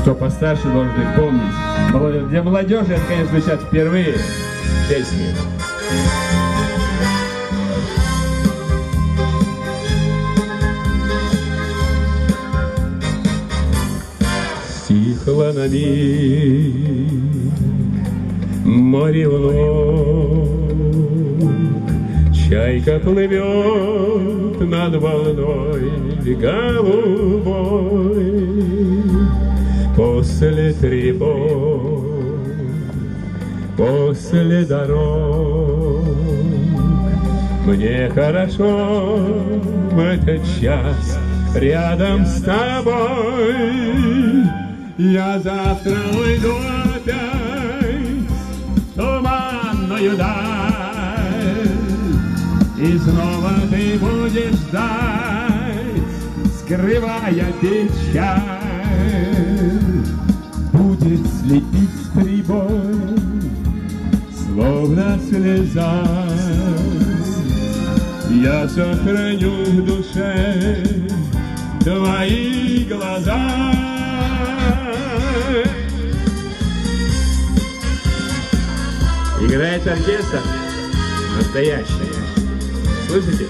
кто постарше должен их помнить. Для молодежи это, конечно, звучат впервые песни. Стихло на миг море вновь, Чайка плывет над волной голубой После тревог, после дорог Мне хорошо в этот час рядом с тобой Я завтра уйду опять в туманную даль И снова ты будешь ждать, скрывая печаль Слепить прибой, словно слеза Я сохраню в душе твои глаза Играет оркестр настоящий. Слышите?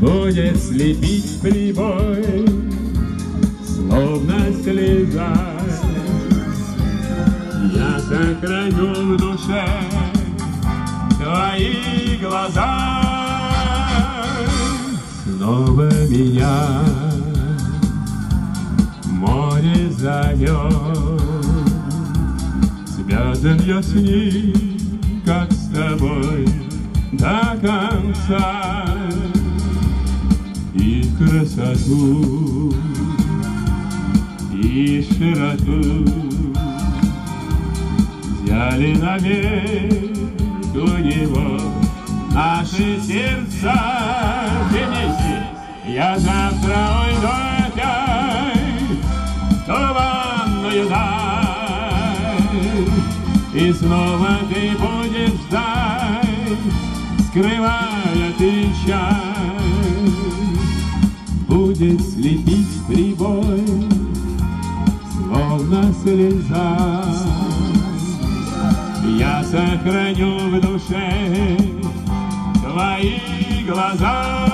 Будет слепить прибой, словно слеза. Я сохраню в душе твои глаза. Снова меня море зовет. Связан я с ним, как с тобой, до конца. Красоту, и широту взяли на берег у него наши сердца. Вместе я завтра уйду опять в туманную даль, И снова ты будешь ждать, скрывая печаль. Будет слепить прибой, словно слеза. Я сохраню в душе твои глаза.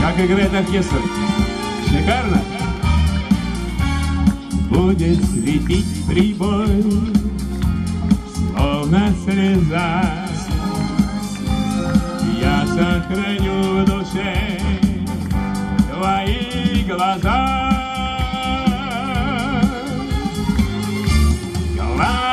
Как играет оркестр? Шикарно? будет светить прибой, словно слеза. Я сохраню в душе твои глаза. Глаза.